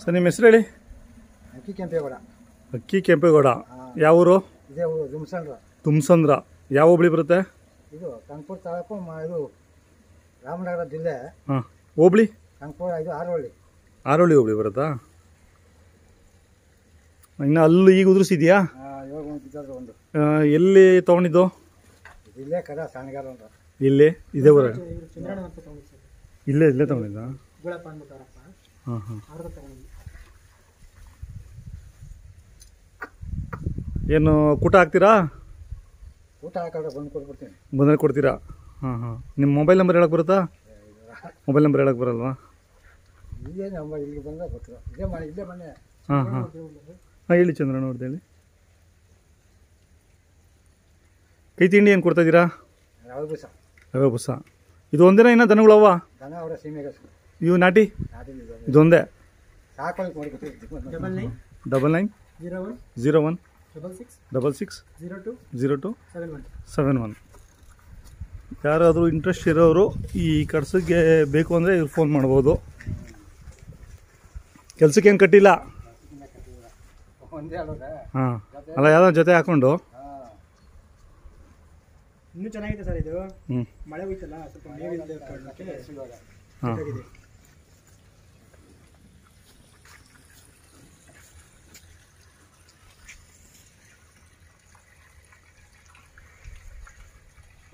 Sir ನಿಮ್ಮ ಹೆಸರು ಹೇಳಿ? ಅಕ್ಕಿ ಕೆಂಪೇಗೌಡ. ಅಕ್ಕಿ ಕೆಂಪೇಗೌಡ. ಯಾವ ಊರು? ಇದೇ ಊರು ದುಮ್ಸಂದ್ರ. ತುಮಸಂದ್ರ ಯಾವ ಹೋಬಳಿ ಬರುತ್ತೆ? ಇದು ಕಂಕಪುರ ತಾಲೂಕು ಮ- ಇದು ರಾಮನಗರ ಜಿಲ್ಲೆ. ಹಾಂ. ಹೋಬಳಿ? ಕಂಕಪುರ ಇದು ಆರೋಳಿ ಆರೋಳಿ ಹೋಬಳಿ ಬರುತ್ತಾ? ಇನ್ನು ಅಲ್ಲಿ ಈಗ ಉದುರಿಸಿದ್ಯಾ? ಇವಾಗ ಒಂದು ಬಿದ್ದೋದ್ರೆ ಒಂದು. ಎಲ್ಲಿ ತೊಗೊಂಡಿದ್ದು? ಇಲ್ಲೇ ಕದ ಸಣ್ಣಗಾರ ಅಂತ. ಇಲ್ಲಿ ಇದೇ ಊರ. ಇಲ್ಲೇ ಇಲ್ಲೇ ತೊಗೊಂಡಿದ್ದ? ಗುಳಪ್ಪ ಹಾಂ ಹಾಂ ಏನು ಕೂಟ ಹಾಕ್ತೀರಾ? ಊಟ ಹಾಕಿದ್ರೆ ಬಂದು ಕೊಟ್ಬಿಡ್ತೀನಿ. ಬಂದರೆ ಕೊಡ್ತೀರಾ? ಹಾಂ ಹಾಂ ನಿಮ್ಮ ಮೊಬೈಲ್ ನಂಬರ್ ಹೇಳಕ್ಕೆ ಬರುತ್ತಾ? ಮೊಬೈಲ್ ನಂಬರ್ ಹೇಳಕ್ಕೆ ಬರಲ್ವಾ? ಇಲ್ಲೇ ನಮ್ಮ ಇಲ್ಲಿಗೆ ಬಂದಾಗ ಗೊತ್ತಿಲ್ಲ. ಇದೇ ಮನೆ ಇಲ್ಲೇ ಮನೆ. ಹಾಂ ಹಾಂ ಹಾಂ ಹೇಳಿ ಚಂದ್ರ ಅವ್ರದ್ದು ಹೇಳಿ. ಕೈ ತಿಂಡಿ ಏನು ಕೊಡ್ತಾ ಇದ್ದೀರಾ? ರವೆ ಬುಸ. ರವೆ ಬುಸ. ಇದು ಒಂದಿನ ಇನ್ನೂ ದನಗಳವ ದನ ಅವರ ಸೀಮೆಗೆ ಇವು ನಾಟಿ ದೊಂದೆ ಇದೊಂದೇ double nine zero one double six zero two seven one ಯಾರಾದರೂ ಇಂಟ್ರೆಸ್ಟ್ ಇರೋರು ಈ ಕಡ್ಸಕ್ಕೆ ಬೇಕು ಅಂದರೆ ಇವ್ರು ಫೋನ್ ಮಾಡ್ಬೋದು. ಕೆಲ್ಸಕ್ಕೇನು ಕಟ್ಟಿಲ್ಲ? ಹಾಂ. ಅಲ್ಲ ಯಾವುದೋ ಜೊತೆ ಹಾಕೊಂಡು? ಹಾಂ. ಇನ್ನೂ ಚೆನ್ನಾಗಿದೆ ಸರ್ ಇದು. ಹ್ಞೂ ಮಳೆ ಹೋಯ್ತಲ್ಲ ಸ್ವಲ್ಪ ಹಾಂ.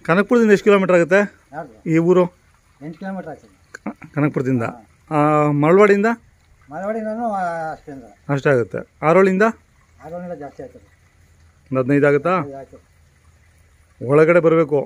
ಕನಕಪುರದಿಂದ ಎಷ್ಟು ಕಿಲೋಮೀಟ್ರ್ ಆಗುತ್ತೆ? ಈ ಊರು? ಎಂಟು ಕಿಲೋಮೀಟ್ರ್ ಆಗ್ತದೆ ಕನಕಪುರದಿಂದ. ಮಳವಾಡಿಯಿಂದ? ಮಳವಡಿ ನಾನು ಅಷ್ಟೇಂದ್ರ ಅಷ್ಟೇ ಆಗುತ್ತೆ. ಆರೋಳಿಂದ? ಆರೋನಿಂದ ಜಾಸ್ತಿ ಆಗ್ತದೆ ಒಂದು ಹದಿನೈದು ಆಗುತ್ತಾ? ಒಳಗಡೆ ಬರಬೇಕು.